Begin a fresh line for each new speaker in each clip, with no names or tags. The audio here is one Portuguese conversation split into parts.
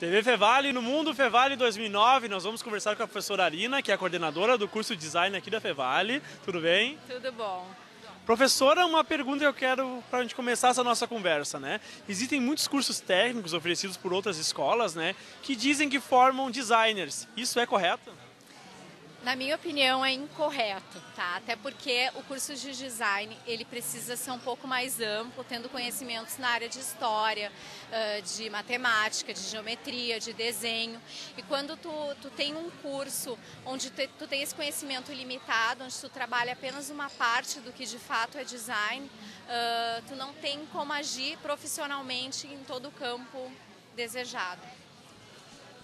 TV Fevale, no Mundo Fevale 2009, nós vamos conversar com a professora Arina, que é a coordenadora do curso de design aqui da Fevale. Tudo bem?
Tudo bom.
Professora, uma pergunta que eu quero para a gente começar essa nossa conversa, né? Existem muitos cursos técnicos oferecidos por outras escolas, né, que dizem que formam designers. Isso é correto?
Na minha opinião, é incorreto, tá? Até porque o curso de design ele precisa ser um pouco mais amplo, tendo conhecimentos na área de história, de matemática, de geometria, de desenho. E quando tu, tu tem um curso onde tu, tu tem esse conhecimento limitado, onde tu trabalha apenas uma parte do que de fato é design, tu não tem como agir profissionalmente em todo o campo desejado.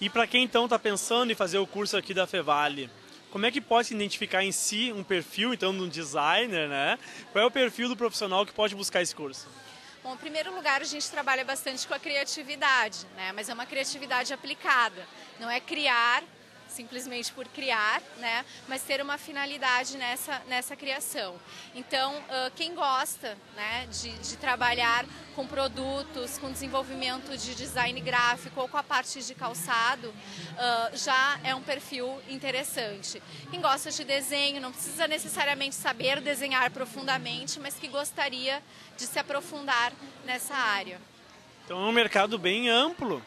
E para quem então está pensando em fazer o curso aqui da Fevale, como é que pode identificar em si um perfil, então, de um designer, né? Qual é o perfil do profissional que pode buscar esse curso?
Bom, em primeiro lugar, a gente trabalha bastante com a criatividade, né? Mas é uma criatividade aplicada. Não é criar simplesmente por criar, né? mas ter uma finalidade nessa, nessa criação. Então, uh, quem gosta né, de, de trabalhar com produtos, com desenvolvimento de design gráfico ou com a parte de calçado, uh, já é um perfil interessante. Quem gosta de desenho, não precisa necessariamente saber desenhar profundamente, mas que gostaria de se aprofundar nessa área.
Então é um mercado bem amplo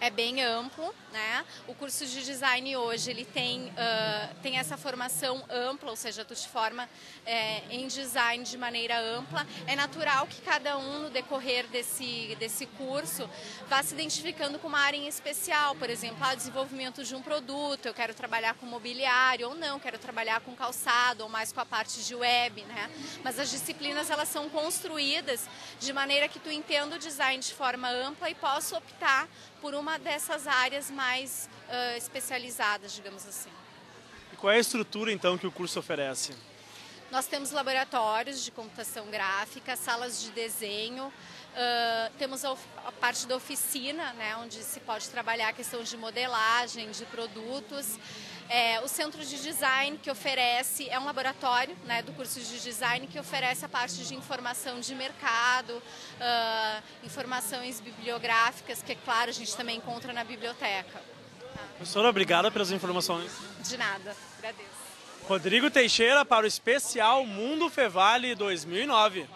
é bem amplo, né? O curso de design hoje ele tem, uh, tem essa formação ampla, ou seja, tu te forma é, em design de maneira ampla. É natural que cada um no decorrer desse, desse curso vá se identificando com uma área em especial, por exemplo, ah, desenvolvimento de um produto, eu quero trabalhar com mobiliário ou não, quero trabalhar com calçado ou mais com a parte de web, né? Mas as disciplinas elas são construídas de maneira que tu entenda o design de forma ampla e possa optar por uma dessas áreas mais uh, especializadas, digamos assim.
E qual é a estrutura então que o curso oferece?
Nós temos laboratórios de computação gráfica, salas de desenho, uh, temos a, a, parte da oficina, né, onde se pode trabalhar a questão de modelagem de produtos. É, o centro de design que oferece, é um laboratório né, do curso de design que oferece a parte de informação de mercado, uh, informações bibliográficas, que é claro a gente também encontra na biblioteca.
Professora, obrigada pelas informações.
De nada, agradeço.
Rodrigo Teixeira para o especial Mundo Fevale 2009.